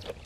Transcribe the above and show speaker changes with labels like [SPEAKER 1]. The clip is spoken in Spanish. [SPEAKER 1] Gracias.